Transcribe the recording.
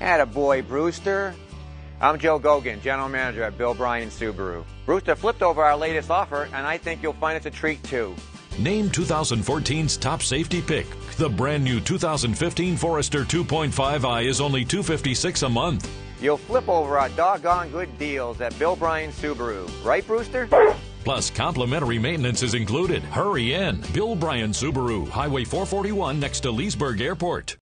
Atta boy, Brewster. I'm Joe Gogan, General Manager at Bill Bryan Subaru. Brewster flipped over our latest offer, and I think you'll find it's a treat too. Name 2014's top safety pick. The brand new 2015 Forester 2.5i is only $256 a month. You'll flip over our doggone good deals at Bill Bryan Subaru. Right, Brewster? Plus, complimentary maintenance is included. Hurry in. Bill Bryan Subaru, Highway 441 next to Leesburg Airport.